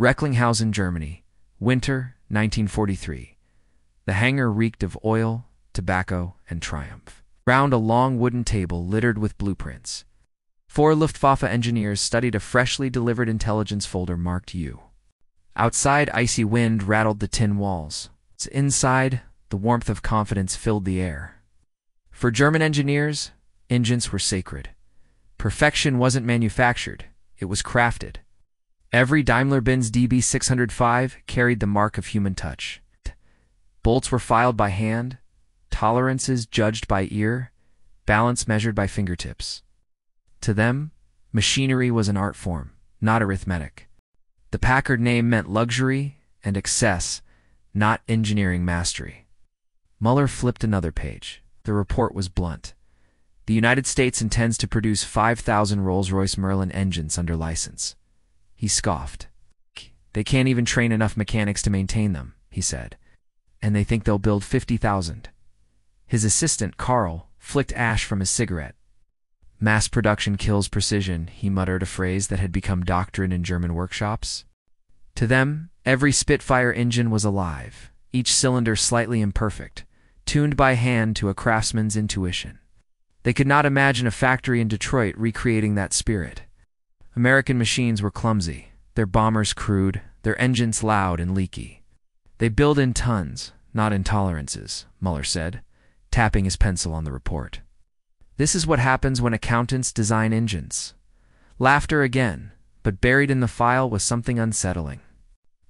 Recklinghausen, Germany. Winter, 1943. The hangar reeked of oil, tobacco, and triumph. Round a long wooden table littered with blueprints. Four Luftwaffe engineers studied a freshly delivered intelligence folder marked U. Outside, icy wind rattled the tin walls. Inside, the warmth of confidence filled the air. For German engineers, engines were sacred. Perfection wasn't manufactured, it was crafted. Every Daimler-Benz DB605 carried the mark of human touch. Bolts were filed by hand, tolerances judged by ear, balance measured by fingertips. To them, machinery was an art form, not arithmetic. The Packard name meant luxury and excess, not engineering mastery. Muller flipped another page. The report was blunt. The United States intends to produce 5,000 Rolls-Royce Merlin engines under license. He scoffed. They can't even train enough mechanics to maintain them, he said. And they think they'll build 50,000. His assistant, Carl, flicked ash from his cigarette. Mass production kills precision, he muttered a phrase that had become doctrine in German workshops. To them, every Spitfire engine was alive, each cylinder slightly imperfect, tuned by hand to a craftsman's intuition. They could not imagine a factory in Detroit recreating that spirit. American machines were clumsy, their bombers crude, their engines loud and leaky. They build in tons, not in tolerances, Muller said, tapping his pencil on the report. This is what happens when accountants design engines. Laughter again, but buried in the file was something unsettling.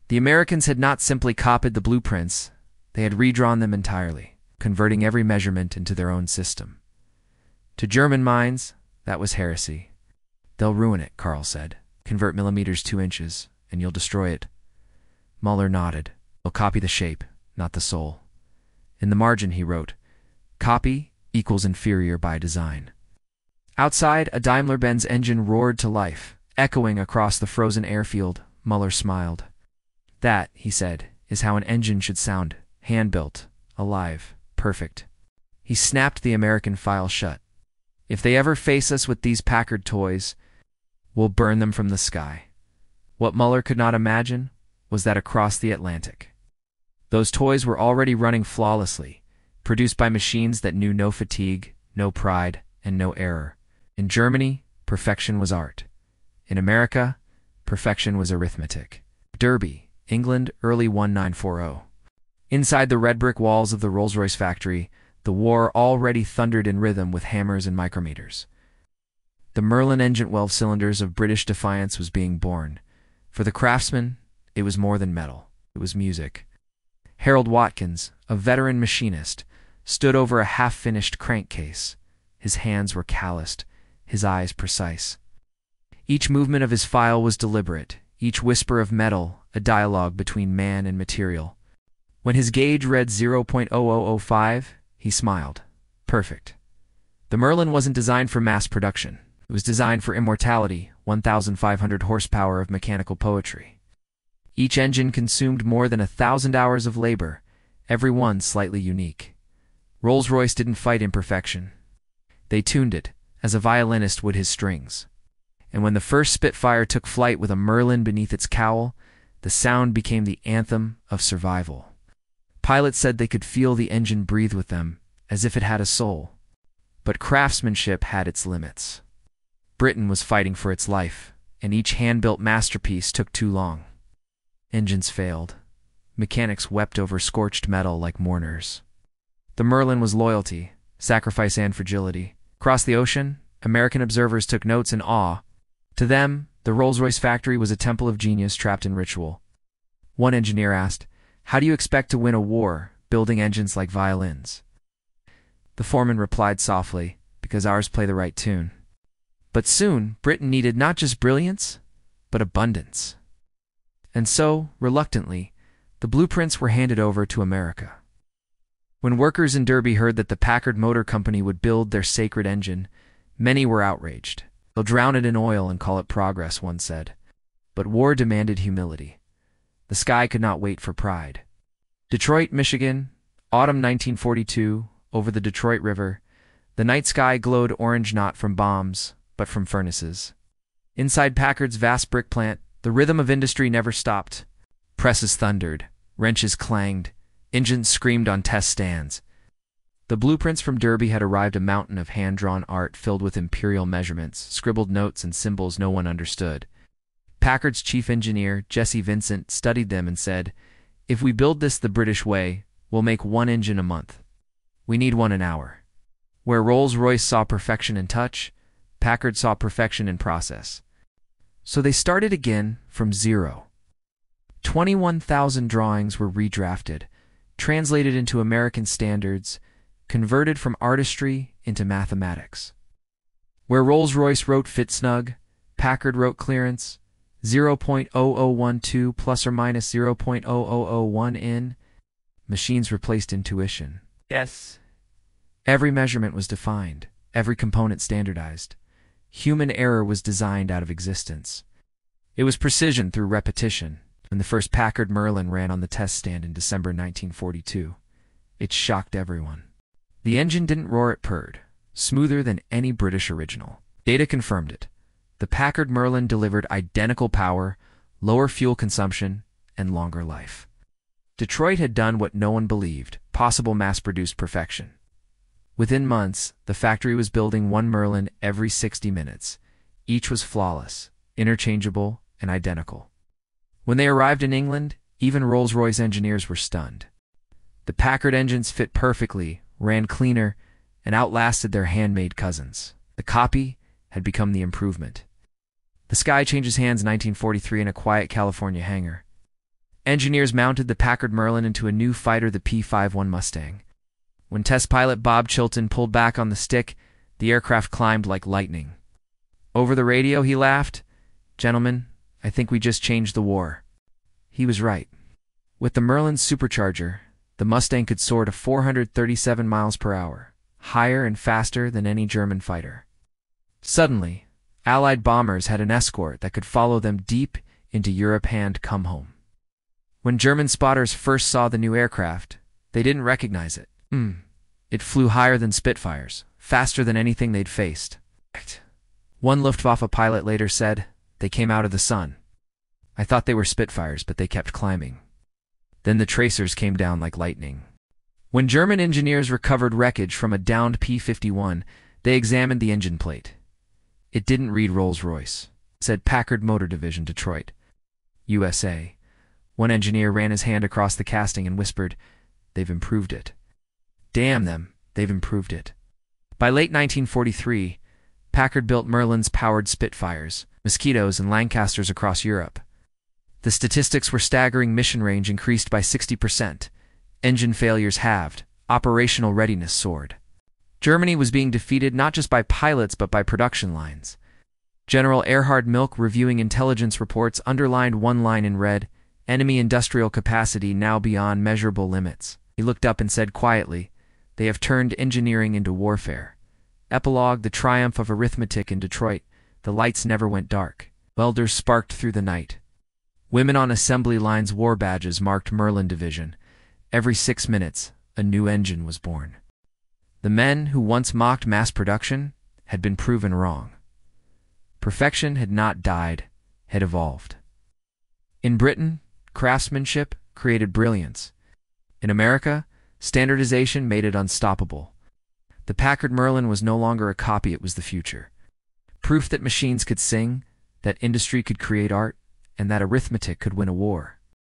The Americans had not simply copied the blueprints, they had redrawn them entirely, converting every measurement into their own system. To German minds, that was heresy. They'll ruin it, Carl said. Convert millimeters two inches, and you'll destroy it. Muller nodded. They'll copy the shape, not the soul. In the margin, he wrote, Copy equals inferior by design. Outside, a Daimler-Benz engine roared to life, echoing across the frozen airfield. Muller smiled. That, he said, is how an engine should sound, hand-built, alive, perfect. He snapped the American file shut. If they ever face us with these Packard toys, we'll burn them from the sky. What Muller could not imagine was that across the Atlantic. Those toys were already running flawlessly, produced by machines that knew no fatigue, no pride, and no error. In Germany, perfection was art. In America, perfection was arithmetic. Derby, England, early 1940. Inside the red brick walls of the Rolls-Royce factory, the war already thundered in rhythm with hammers and micrometers. The Merlin engine 12 cylinders of British defiance was being born. For the craftsman, it was more than metal. It was music. Harold Watkins, a veteran machinist, stood over a half-finished crankcase. His hands were calloused, his eyes precise. Each movement of his file was deliberate, each whisper of metal a dialogue between man and material. When his gauge read 0.0005, he smiled. Perfect. The Merlin wasn't designed for mass production. It was designed for immortality, 1,500 horsepower of mechanical poetry. Each engine consumed more than a thousand hours of labor, every one slightly unique. Rolls-Royce didn't fight imperfection. They tuned it, as a violinist would his strings. And when the first Spitfire took flight with a Merlin beneath its cowl, the sound became the anthem of survival. Pilots said they could feel the engine breathe with them, as if it had a soul. But craftsmanship had its limits. Britain was fighting for its life, and each hand-built masterpiece took too long. Engines failed. Mechanics wept over scorched metal like mourners. The Merlin was loyalty, sacrifice, and fragility. Across the ocean, American observers took notes in awe. To them, the Rolls-Royce factory was a temple of genius trapped in ritual. One engineer asked, How do you expect to win a war, building engines like violins? The foreman replied softly, Because ours play the right tune. But soon, Britain needed not just brilliance, but abundance. And so, reluctantly, the blueprints were handed over to America. When workers in Derby heard that the Packard Motor Company would build their sacred engine, many were outraged. They'll drown it in oil and call it progress, one said. But war demanded humility. The sky could not wait for pride. Detroit, Michigan, autumn 1942, over the Detroit River, the night sky glowed orange not from bombs, but from furnaces. Inside Packard's vast brick plant, The rhythm of industry never stopped. Presses thundered, wrenches clanged, engines screamed on test stands. The blueprints from Derby had arrived a mountain of hand-drawn art filled with imperial measurements, scribbled notes, and symbols no one understood. Packard's chief engineer, Jesse Vincent, studied them and said, If we build this the British way, we'll make one engine a month. We need one an hour. Where Rolls-Royce saw perfection in touch, Packard saw perfection in process. So they started again from zero. 21,000 drawings were redrafted, translated into American standards, converted from artistry into mathematics. Where Rolls-Royce wrote fit snug, Packard wrote clearance, 0.0012 plus or minus 0.0001 in, machines replaced intuition. Yes. Every measurement was defined, every component standardized. Human error was designed out of existence. It was precision through repetition, when the first Packard Merlin ran on the test stand in December 1942. It shocked everyone. The engine didn't roar, it purred, smoother than any British original. Data confirmed it. The Packard Merlin delivered identical power, lower fuel consumption, and longer life. Detroit had done what no one believed, possible mass-produced perfection. Within months, the factory was building one Merlin every 60 minutes. Each was flawless, interchangeable, and identical. When they arrived in England, even Rolls-Royce engineers were stunned. The Packard engines fit perfectly, ran cleaner, and outlasted their handmade cousins. The copy had become the improvement. The Sky changes hands in 1943 in a quiet California hangar. Engineers mounted the Packard Merlin into a new fighter, the P-51 Mustang. When test pilot Bob Chilton pulled back on the stick, the aircraft climbed like lightning. Over the radio, he laughed, Gentlemen, I think we just changed the war. He was right. With the Merlin's supercharger, the Mustang could soar to 437 miles per hour, higher and faster than any German fighter. Suddenly, Allied bombers had an escort that could follow them deep into Europe and come home. When German spotters first saw the new aircraft, they didn't recognize it. Hmm. It flew higher than Spitfires, faster than anything they'd faced. One Luftwaffe pilot later said, they came out of the sun. I thought they were Spitfires, but they kept climbing. Then the tracers came down like lightning. When German engineers recovered wreckage from a downed P-51, they examined the engine plate. It didn't read Rolls-Royce, said Packard Motor Division, Detroit, USA. One engineer ran his hand across the casting and whispered, They've improved it. Damn them, they've improved it. By late 1943, Packard built Merlin's powered Spitfires, Mosquitoes, and Lancasters across Europe. The statistics were staggering mission range increased by 60%, engine failures halved, operational readiness soared. Germany was being defeated not just by pilots but by production lines. General Erhard Milch reviewing intelligence reports underlined one line in red, enemy industrial capacity now beyond measurable limits. He looked up and said quietly, they have turned engineering into warfare. Epilogue The Triumph of Arithmetic in Detroit. The lights never went dark. Welders sparked through the night. Women on assembly lines wore badges marked Merlin Division. Every six minutes, a new engine was born. The men who once mocked mass production had been proven wrong. Perfection had not died, had evolved. In Britain, craftsmanship created brilliance. In America, Standardization made it unstoppable. The Packard Merlin was no longer a copy, it was the future. Proof that machines could sing, that industry could create art, and that arithmetic could win a war.